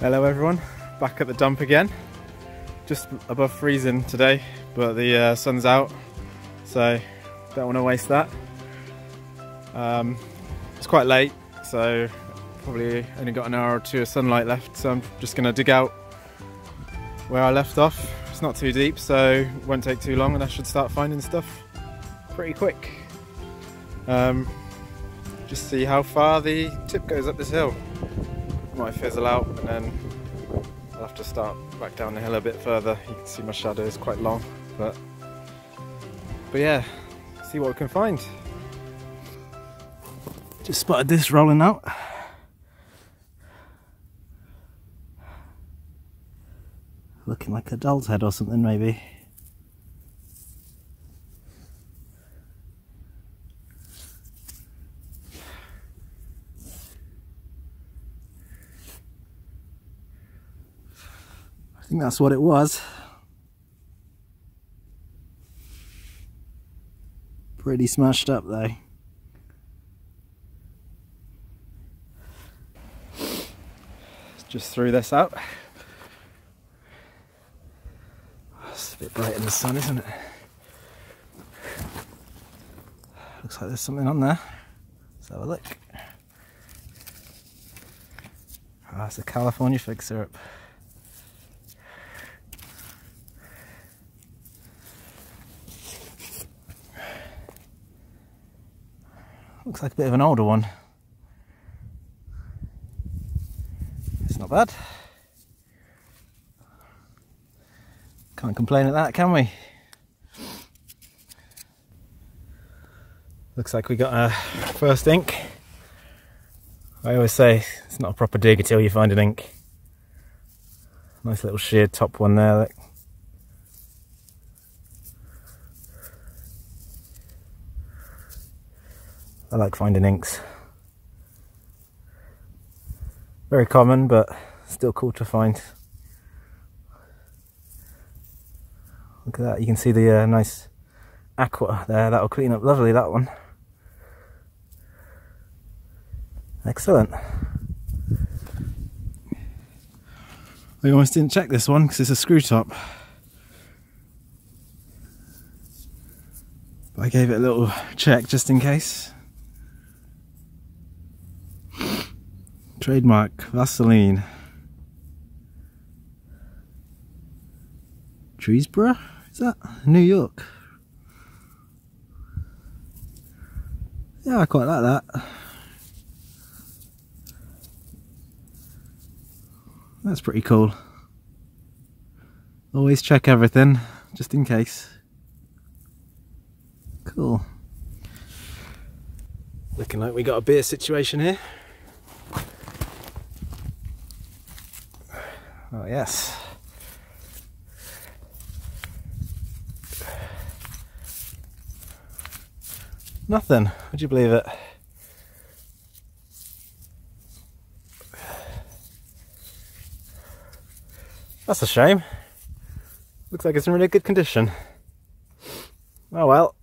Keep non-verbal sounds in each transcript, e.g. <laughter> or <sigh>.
Hello everyone, back at the dump again. Just above freezing today, but the uh, sun's out, so don't want to waste that. Um, it's quite late, so probably only got an hour or two of sunlight left, so I'm just going to dig out where I left off. It's not too deep, so won't take too long, and I should start finding stuff pretty quick. Um, just see how far the tip goes up this hill might fizzle out and then I'll have to start back down the hill a bit further. You can see my shadow is quite long, but but yeah, see what we can find. Just spotted this rolling out. Looking like a doll's head or something maybe. Think that's what it was. Pretty smashed up though. Just threw this out. It's a bit bright in the sun, isn't it? Looks like there's something on there. Let's have a look. Ah, oh, it's a California fig syrup. Looks like a bit of an older one. It's not bad. Can't complain at that, can we? Looks like we got our first ink. I always say it's not a proper dig until you find an ink. Nice little sheared top one there. I like finding inks. Very common, but still cool to find. Look at that, you can see the uh, nice aqua there, that'll clean up lovely, that one. Excellent. I almost didn't check this one because it's a screw top. But I gave it a little check just in case. Trademark Vaseline. Chesebrough? Is that New York? Yeah, I quite like that. That's pretty cool. Always check everything, just in case. Cool. Looking like we got a beer situation here. Oh yes. Nothing. Would you believe it? That's a shame. Looks like it's in really good condition. Oh well.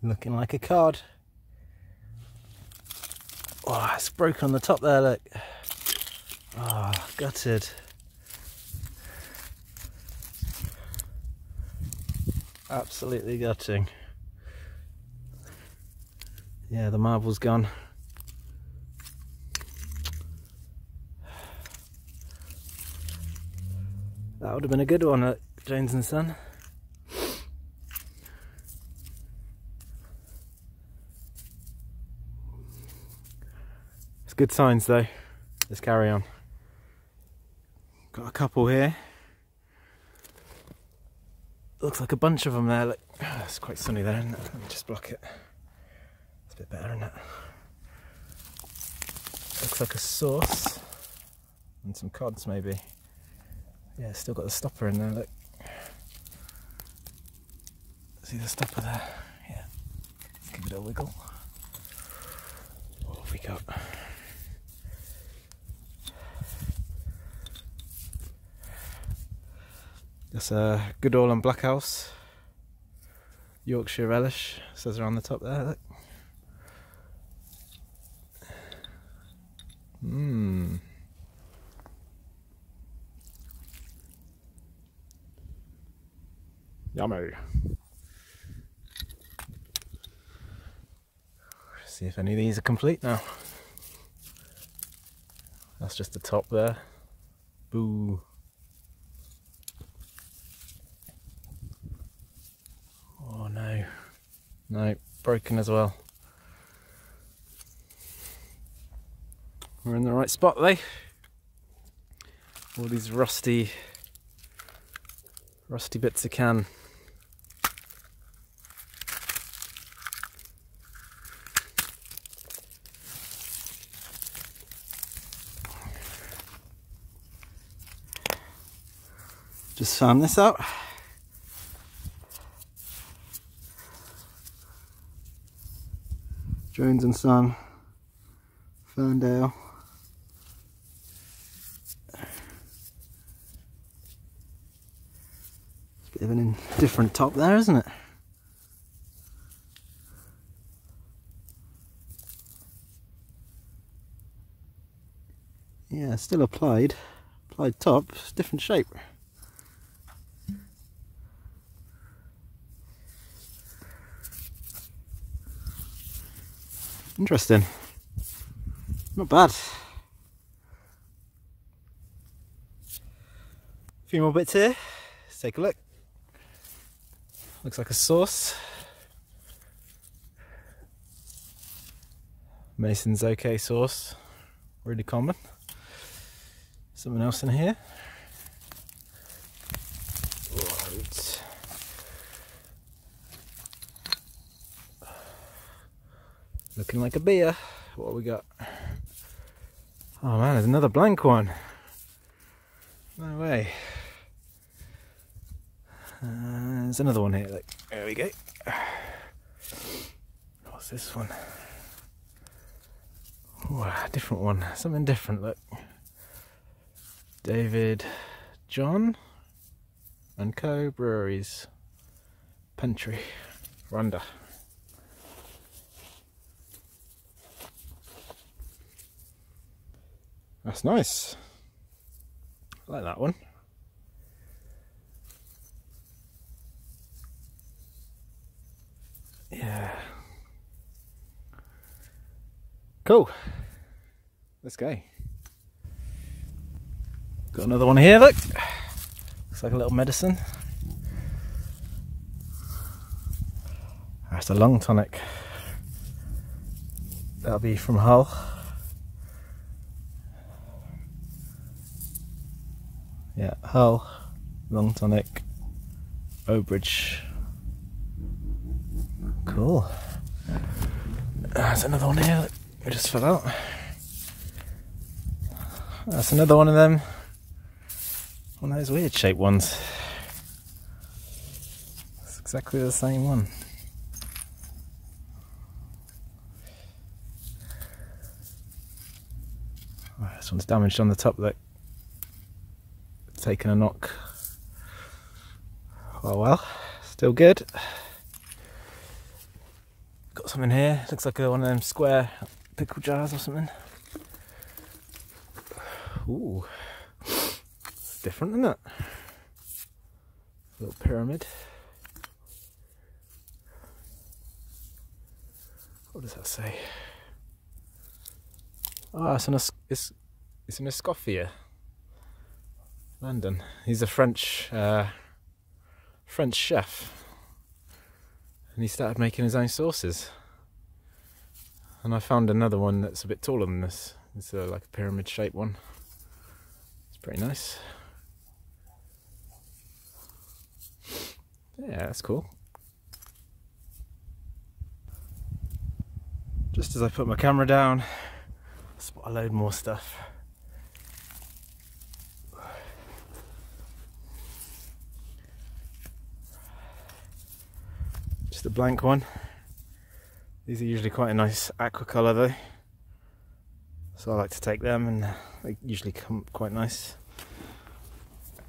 Looking like a card. Oh, it's broken on the top there, look. Oh, gutted. Absolutely gutting. Yeah, the marble's gone. That would have been a good one at Jones and Son. Good signs though. Let's carry on. Got a couple here. Looks like a bunch of them there. Look, it's quite sunny there. Isn't it? Let me just block it. It's a bit better, isn't it? Looks like a sauce and some cods maybe. Yeah, still got the stopper in there. Look. See the stopper there? Yeah. Give it a wiggle. What have we got? That's a Goodall and Blackhouse Yorkshire relish says around the top there. Look. Mmm. Yummy. See if any of these are complete now. That's just the top there. Boo. Oh no. No, broken as well. We're in the right spot though. All these rusty rusty bits of can. Just found this out. Jones and Son, Ferndale. Bit of an different top there, isn't it? Yeah, still applied. Applied top, different shape. Interesting. Not bad. A few more bits here. Let's take a look. Looks like a sauce. Mason's OK sauce. Really common. Something else in here. Right. Looking like a beer. What we got? Oh man, there's another blank one. No way. Uh, there's another one here. Look, there we go. What's this one? Ooh, different one. Something different. Look. David John and Co. Breweries. Pentre. Rhondda. That's nice. I like that one. Yeah. Cool. Let's go. Got another one here, look. Looks like a little medicine. That's a lung tonic. That'll be from Hull. Yeah, Hull, lung tonic, Owbridge. Cool. Ah, there's another one here that we just fell out. That's another one of them. One of those weird shaped ones. It's exactly the same one. this one's damaged on the top though. Taken a knock. Oh well, still good. Got something here. Looks like one of them square pickle jars or something. Ooh, it's different, than that. Little pyramid. What does that say? Oh, it's an it's it's an Escoffier. London. He's a French uh, French chef and he started making his own sauces. And I found another one that's a bit taller than this. It's a, like a pyramid shaped one. It's pretty nice. Yeah, that's cool. Just as I put my camera down, I spot a load more stuff. A blank one. These are usually quite a nice aqua colour though. So I like to take them and they usually come quite nice.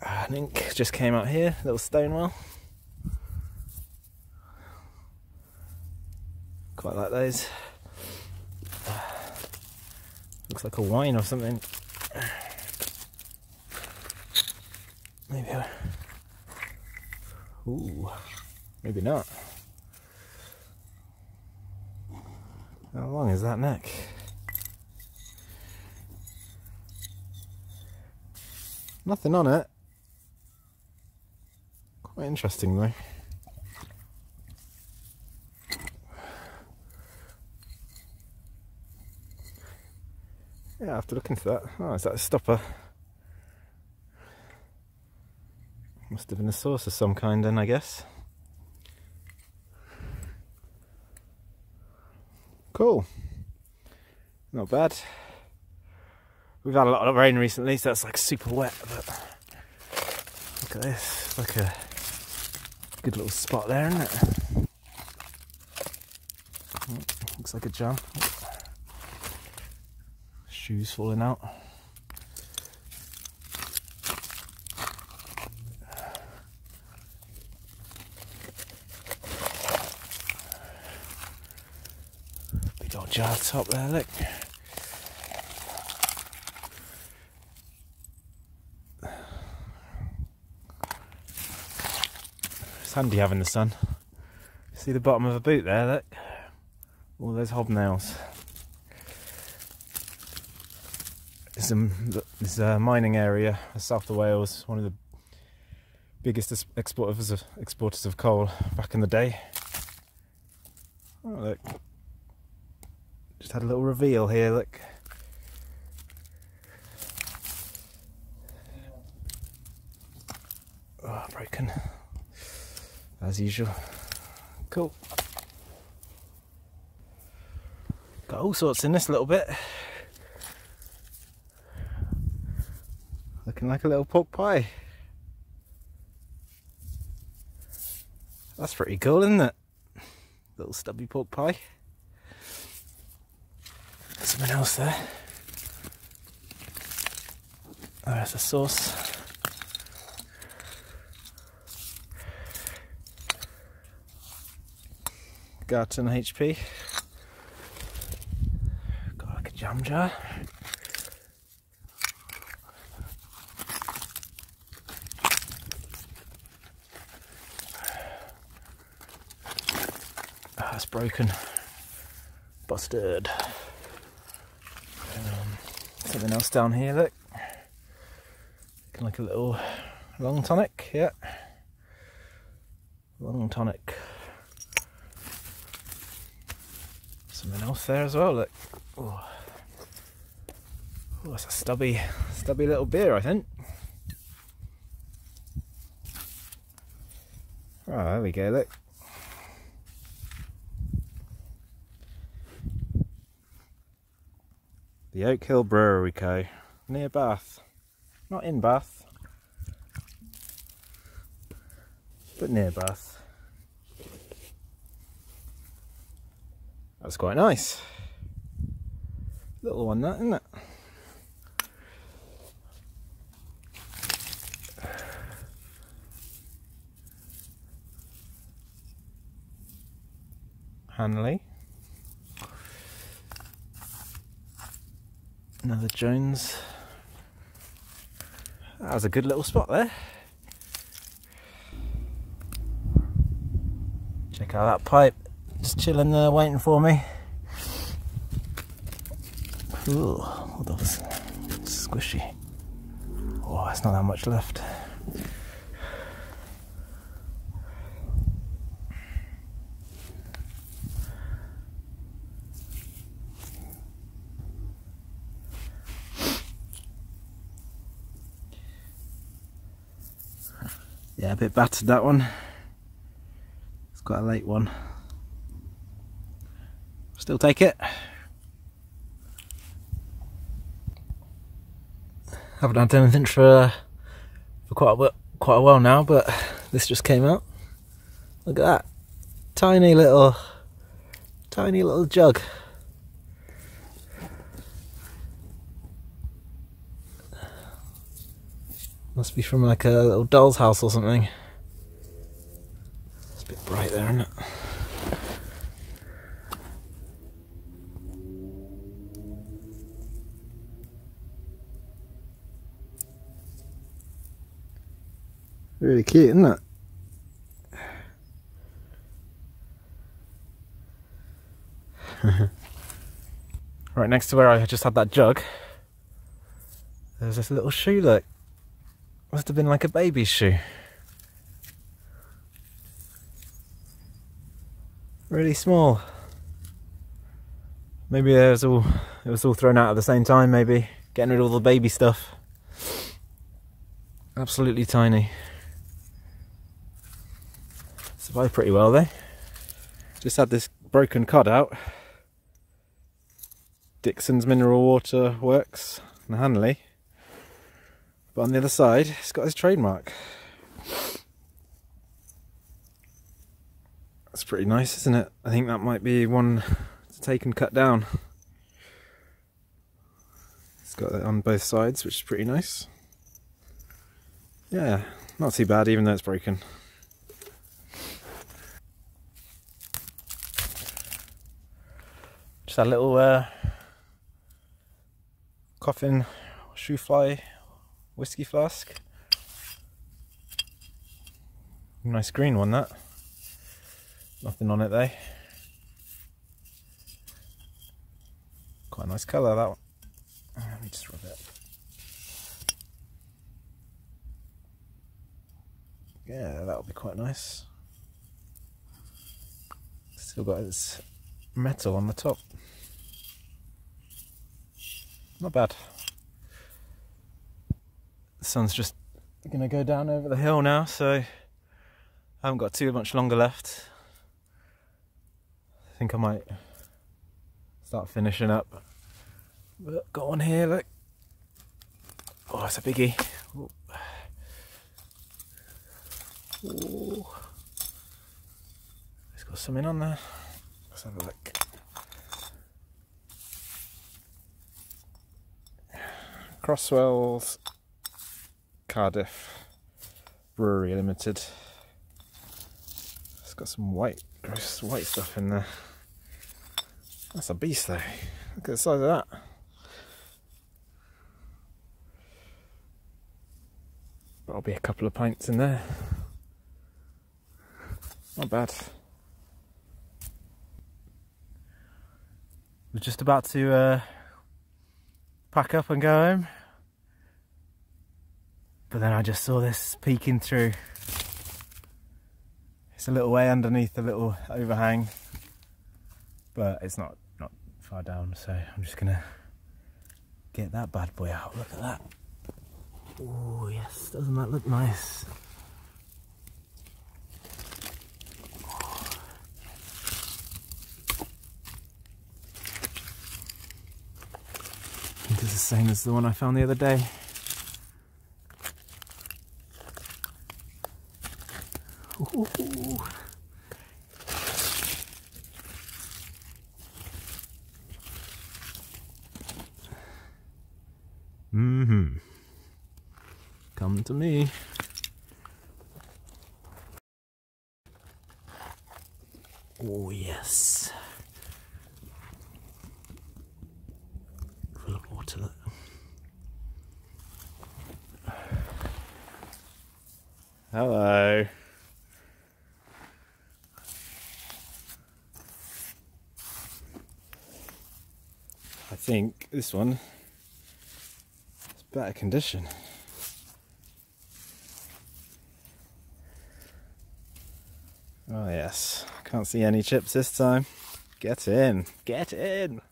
An ink just came out here, little Stonewell. Quite like those. Looks like a wine or something. Maybe. Ooh, maybe not. How long is that neck? Nothing on it. Quite interesting though. Yeah, I have to look into that. Oh, is that a stopper? Must have been a sauce of some kind then, I guess. Cool. Not bad. We've had a lot of rain recently, so it's like super wet, but look at this. Like a good little spot there, isn't it? Oh, looks like a jam shoes falling out. Big old jar top there, look. It's handy having the sun. See the bottom of a boot there, look. All those hobnails. It's a, a mining area, south of Wales, one of the biggest exporters of, exporters of coal back in the day. Oh, look. Just had a little reveal here, look. Oh, broken. As usual. Cool. Got all sorts in this little bit. Looking like a little pork pie. That's pretty cool, isn't it? Little stubby pork pie. Something else there. Oh, there's a sauce. Garton HP. Got like a jam jar. Ah, That's broken, busted. Something else down here, look. Looking like a little lung tonic, yeah. Lung tonic. Something else there as well, look. Oh, oh that's a stubby, stubby little beer, I think. Oh, there we go, look. The Oak Hill Brewery Co. near Bath. Not in Bath, but near Bath. That's quite nice. Little one that, isn't it? Hanley. Another Jones. That was a good little spot there. Check out that pipe, just chilling there waiting for me. Ooh, that was squishy. Oh, it's not that much left. Yeah, a bit battered that one. It's quite a late one. Still take it. Haven't had anything for uh, for quite a, quite a while now, but this just came out. Look at that, tiny little, tiny little jug. Must be from like a little doll's house or something. It's a bit bright there, isn't it? Really cute, isn't it? <laughs> right next to where I just had that jug, there's this little shoe look. Must have been like a baby's shoe. Really small. Maybe it was all it was all thrown out at the same time, maybe. Getting rid of all the baby stuff. Absolutely tiny. Survived pretty well though. Just had this broken cod out. Dixon's Mineral Water Works Hanley. But on the other side, it's got his trademark. That's pretty nice, isn't it? I think that might be one to take and cut down. It's got it on both sides, which is pretty nice. Yeah, not too bad, even though it's broken. Just a little uh, coffin shoe fly whiskey flask. Nice green one that. Nothing on it though. Quite a nice colour that one. Let me just rub it. Yeah, that'll be quite nice. Still got its metal on the top. Not bad. Sun's just gonna go down over the hill now, so I haven't got too much longer left. I think I might start finishing up. Got one here, look. Oh, it's a biggie. Ooh. Ooh. It's got something on there. Let's have a look. Crosswell's Cardiff Brewery Limited. It's got some white, gross white stuff in there. That's a beast though. Look at the size of that. That'll be a couple of pints in there. Not bad. We're just about to uh, pack up and go home. But then I just saw this peeking through. It's a little way underneath the little overhang, but it's not not far down. So I'm just gonna get that bad boy out. Look at that. Oh yes, doesn't that look nice? It's the same as the one I found the other day. Ooh. Mm-hmm. Come to me. Oh yes. Full of water. Hello. I think this one is better condition. Oh yes, can't see any chips this time. Get in, get in.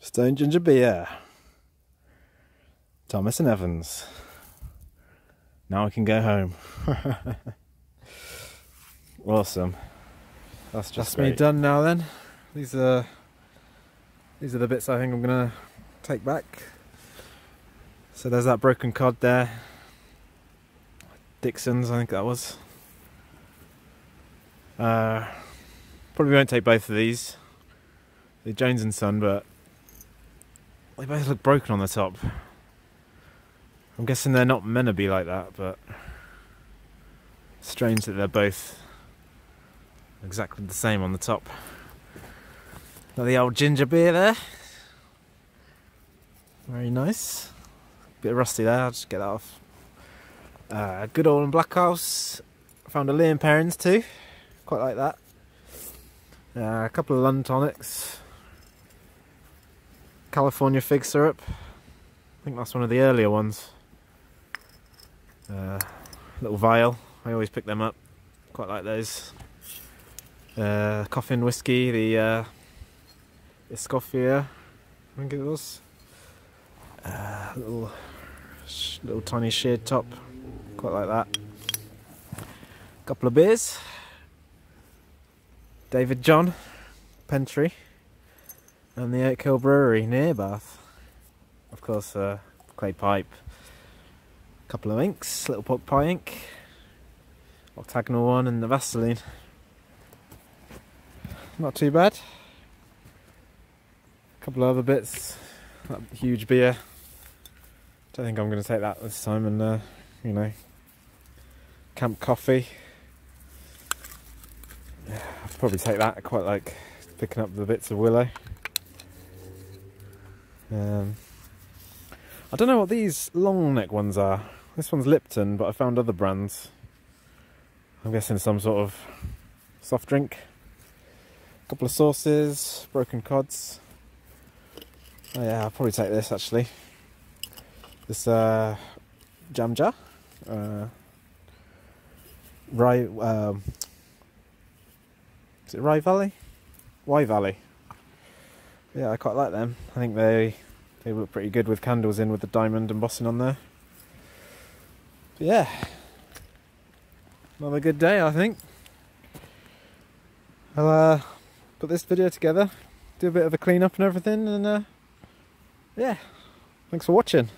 Stone ginger beer. Thomas and Evans. Now I can go home. <laughs> awesome. That's just That's me done now then. These are these are the bits I think I'm gonna take back. So there's that broken cod there. Dixon's, I think that was. Uh, probably won't take both of these. The Jones and Son, but they both look broken on the top. I'm guessing they're not meant to be like that, but strange that they're both exactly the same on the top. Got the old ginger beer there. Very nice. Bit rusty there, I'll just get that off. Uh, old and Blackhouse. Found a Lea & Perrins too. Quite like that. Uh, a couple of London tonics. California fig syrup. I think that's one of the earlier ones. Uh, little vial. I always pick them up. Quite like those. Uh, coffin whiskey, the uh, Escoffier, I think it was. Uh, little, little tiny sheared top, quite like that. Couple of beers. David John, Pentre, and the Oak Hill Brewery near Bath. Of course, uh, clay pipe. A couple of inks, little pork pie ink, octagonal one, and the Vaseline. Not too bad. Couple of other bits. That huge beer. Don't think I'm going to take that this time, and uh, you know, camp coffee. Yeah, I'll probably take that. I quite like picking up the bits of willow. Um, I don't know what these long neck ones are. This one's Lipton, but I found other brands. I'm guessing some sort of soft drink. A couple of sauces, broken cods. Oh yeah, I'll probably take this actually. This uh, jam jar. Uh, Rye, um, is it Rye Valley? Wye Valley. Yeah, I quite like them. I think they they look pretty good with candles in with the diamond embossing on there. But yeah, another good day, I think. I'll uh, put this video together, do a bit of a clean up and everything, and uh, yeah, thanks for watching.